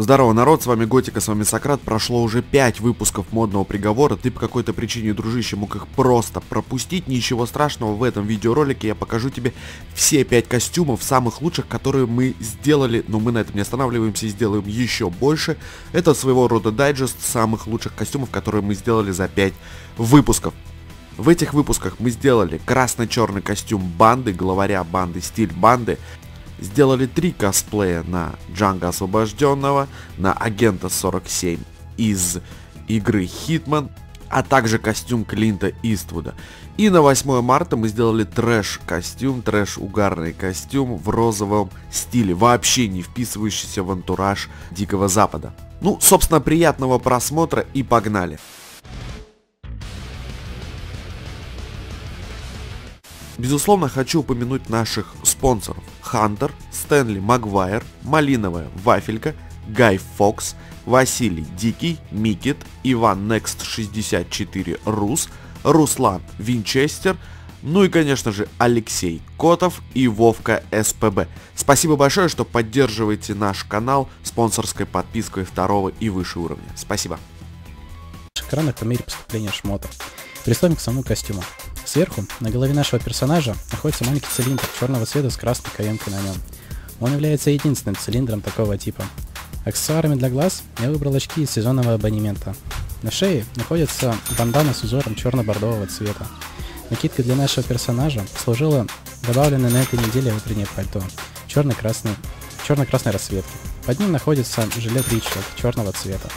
Здорово, народ, с вами Готика, с вами Сократ. Прошло уже 5 выпусков модного приговора. Ты по какой-то причине, дружище, мог их просто пропустить. Ничего страшного, в этом видеоролике я покажу тебе все 5 костюмов, самых лучших, которые мы сделали. Но мы на этом не останавливаемся и сделаем еще больше. Это своего рода дайджест самых лучших костюмов, которые мы сделали за 5 выпусков. В этих выпусках мы сделали красно-черный костюм банды, главаря банды, стиль банды, сделали три косплея на Джанга Освобожденного, на Агента 47 из игры Hitman, а также костюм Клинта Иствуда. И на 8 марта мы сделали трэш-костюм, трэш-угарный костюм в розовом стиле, вообще не вписывающийся в антураж Дикого Запада. Ну, собственно, приятного просмотра и погнали! Безусловно, хочу упомянуть наших спонсоров. Хантер, Стэнли Магуайр, Малиновая Вафелька, Гай Фокс, Василий Дикий, Микит, Иван Next 64 Рус, Руслан Винчестер, ну и, конечно же, Алексей Котов и Вовка СПБ. Спасибо большое, что поддерживаете наш канал спонсорской подпиской второго и выше уровня. Спасибо. Экраны по мере поступления шмота. Приступим к самому костюму. Сверху, на голове нашего персонажа, находится маленький цилиндр черного цвета с красной каемкой на нем. Он является единственным цилиндром такого типа. Аксессуарами для глаз я выбрал очки из сезонного абонемента. На шее находится бандана с узором черно-бордового цвета. Накидка для нашего персонажа служила добавленной на этой неделе утреннее пальто черно-красной черно-красной расцветки. Под ним находится жилет Ричард черного цвета.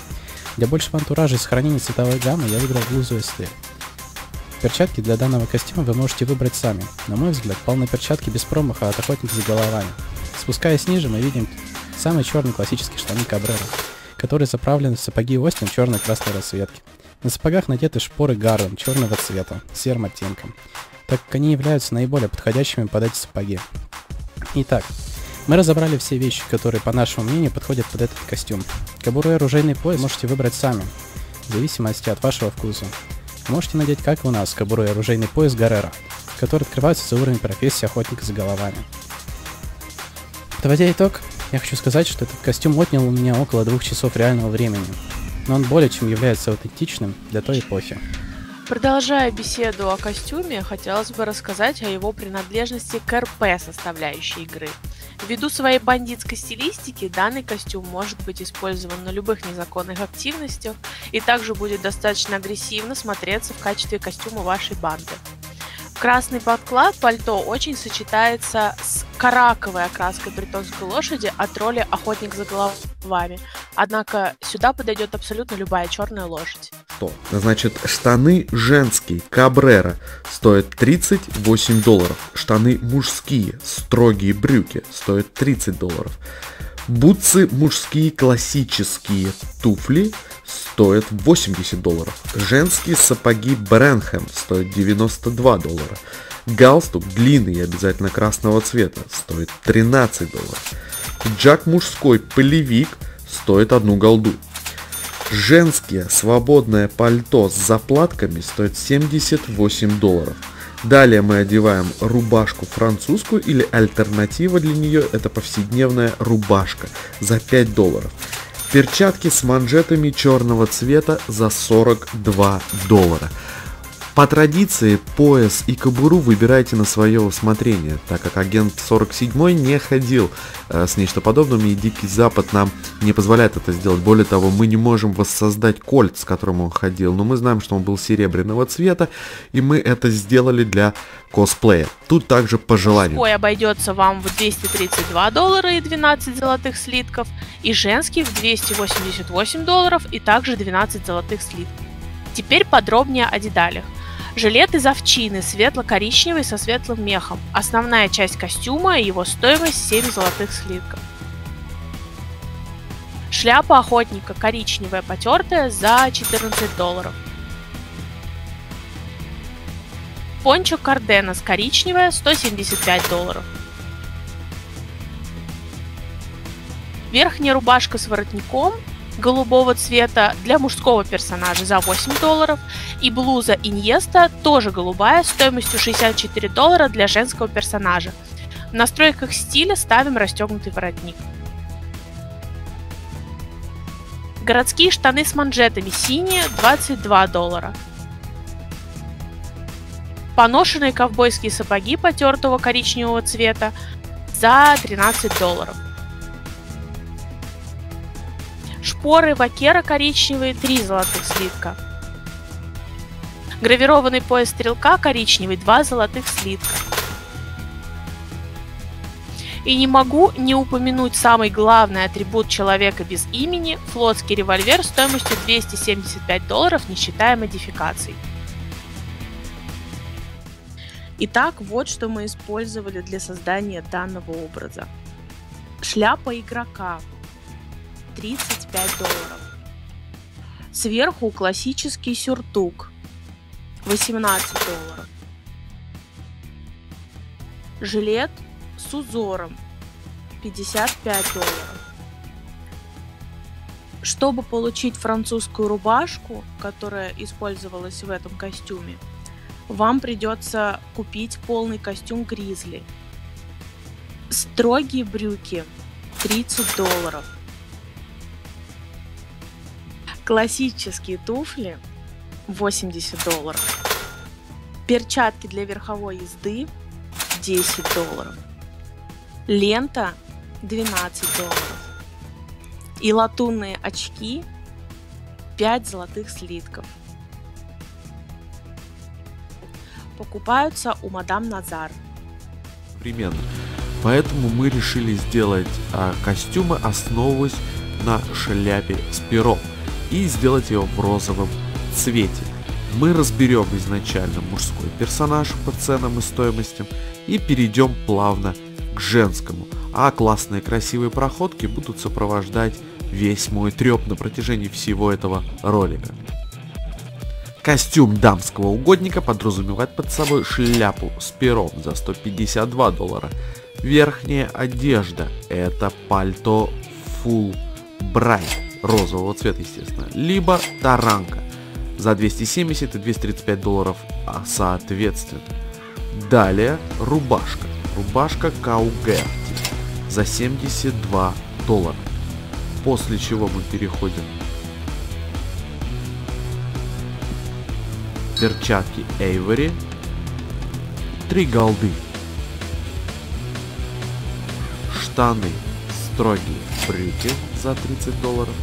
Для большего антуража и сохранения цветовой гаммы я выбрал блузу ST. Перчатки для данного костюма вы можете выбрать сами. На мой взгляд, полные перчатки без промаха от охотника за головами. Спускаясь ниже, мы видим самый черный классический штаны Кабрера, которые заправлены в сапоги Остин черно-красной расцветки. На сапогах надеты шпоры Гарлем черного цвета, с серым оттенком, так как они являются наиболее подходящими под эти сапоги. Итак, мы разобрали все вещи, которые, по нашему мнению, подходят под этот костюм. Кобуру и оружейный пояс можете выбрать сами, в зависимости от вашего вкуса. Можете надеть, как у нас, кобуру и оружейный пояс Гаррера, который открывается за уровень профессии охотника за головами. Подводя итог, я хочу сказать, что этот костюм отнял у меня около двух часов реального времени, но он более чем является аутентичным для той эпохи. Продолжая беседу о костюме, хотелось бы рассказать о его принадлежности к РП составляющей игры – Ввиду своей бандитской стилистики, данный костюм может быть использован на любых незаконных активностях и также будет достаточно агрессивно смотреться в качестве костюма вашей банды. Красный подклад пальто очень сочетается с караковой окраской бретонской лошади от роли охотник за головами. Однако сюда подойдет абсолютно любая черная лошадь. Значит, штаны женские, Кабрера, стоят 38 долларов. Штаны мужские, строгие брюки, стоят 30 долларов. Бутсы мужские классические туфли стоят 80 долларов. Женские сапоги Бренхэм стоят 92 доллара. Галстук длинный и обязательно красного цвета стоит 13 долларов. Джак мужской полевик стоит одну голду. Женские свободное пальто с заплатками стоит 78 долларов. Далее мы одеваем рубашку французскую или альтернатива для нее это повседневная рубашка за 5 долларов. Перчатки с манжетами черного цвета за 42 доллара. По традиции, пояс и кобуру выбирайте на свое усмотрение, так как агент 47 не ходил э, с нечто подобным, и Дикий Запад нам не позволяет это сделать. Более того, мы не можем воссоздать кольт, с которым он ходил, но мы знаем, что он был серебряного цвета, и мы это сделали для косплея. Тут также по желанию. Мужской обойдется вам в 232 доллара и 12 золотых слитков, и женский в 288 долларов и также 12 золотых слитков. Теперь подробнее о деталях. Жилет из овчины, светло-коричневый со светлым мехом. Основная часть костюма и его стоимость 7 золотых слитков. Шляпа охотника коричневая потертая за 14 долларов. Пончо Карденас коричневая 175 долларов. Верхняя рубашка с воротником голубого цвета для мужского персонажа за 8 долларов и блуза Иньеста тоже голубая стоимостью 64 доллара для женского персонажа. В настройках стиля ставим расстегнутый воротник. Городские штаны с манжетами синие 22 доллара. Поношенные ковбойские сапоги потертого коричневого цвета за 13 долларов. Шпоры вакера коричневые 3 золотых слитка. Гравированный пояс стрелка коричневый 2 золотых слитка. И не могу не упомянуть самый главный атрибут человека без имени – флотский револьвер стоимостью 275 долларов, не считая модификаций. Итак, вот что мы использовали для создания данного образа. Шляпа игрока 35 долларов. Сверху классический сюртук 18 долларов. Жилет с узором 55 долларов. Чтобы получить французскую рубашку, которая использовалась в этом костюме, вам придется купить полный костюм Гризли. Строгие брюки 30 долларов. Классические туфли 80 долларов. Перчатки для верховой езды 10 долларов. Лента 12 долларов. И латунные очки 5 золотых слитков. Покупаются у мадам Назар. Примерно. Поэтому мы решили сделать а, костюмы, основываясь на шляпе с пером и сделать ее в розовом цвете. Мы разберем изначально мужской персонаж по ценам и стоимостям и перейдем плавно к женскому. А классные красивые проходки будут сопровождать весь мой треп на протяжении всего этого ролика. Костюм дамского угодника подразумевает под собой шляпу с пером за 152 доллара. Верхняя одежда это пальто Full Bright розового цвета, естественно, либо таранка за 270 и 235 долларов а соответственно. Далее рубашка. Рубашка Каугерти за 72 доллара. После чего мы переходим перчатки Эйвори, три голды, штаны строгие брюки за 30 долларов,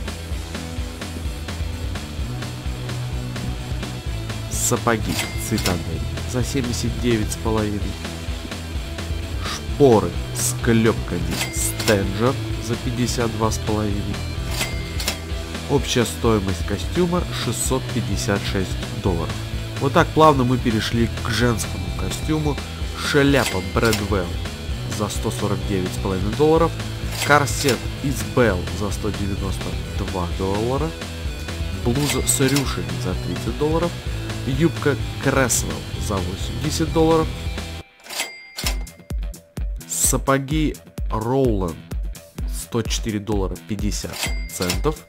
сапоги Цитадель за 79,5, шпоры с клепками Стенджер за 52,5, общая стоимость костюма 656 долларов. Вот так плавно мы перешли к женскому костюму. Шляпа Брэдвелл за 149,5 долларов. Корсет из Bell за 192 доллара. Блуза с рюшами за 30 долларов. Юбка Кресвелл за 80 долларов. Сапоги Роланд 104 доллара 50 центов.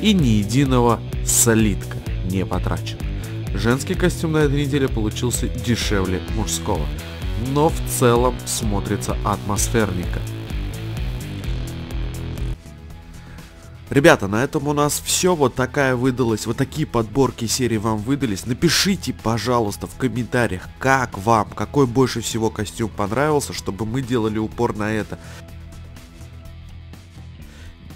И ни единого солидка не потрачено. Женский костюм на этой неделе получился дешевле мужского – но в целом смотрится атмосферненько. Ребята, на этом у нас все. Вот такая выдалась, вот такие подборки серии вам выдались. Напишите, пожалуйста, в комментариях, как вам, какой больше всего костюм понравился, чтобы мы делали упор на это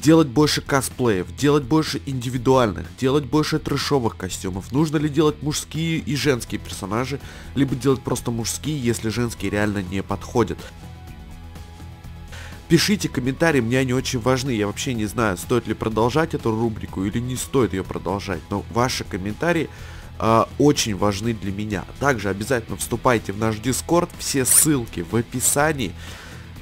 делать больше косплеев, делать больше индивидуальных, делать больше трэшовых костюмов. Нужно ли делать мужские и женские персонажи, либо делать просто мужские, если женские реально не подходят. Пишите комментарии, мне они очень важны. Я вообще не знаю, стоит ли продолжать эту рубрику или не стоит ее продолжать. Но ваши комментарии э, очень важны для меня. Также обязательно вступайте в наш дискорд. Все ссылки в описании.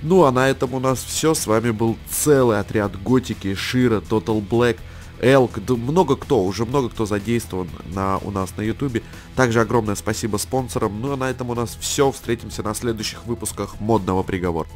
Ну а на этом у нас все. С вами был целый отряд Готики, Шира, Total Black, Элк, да много кто, уже много кто задействован на, у нас на ютубе. Также огромное спасибо спонсорам. Ну а на этом у нас все. Встретимся на следующих выпусках Модного Приговора.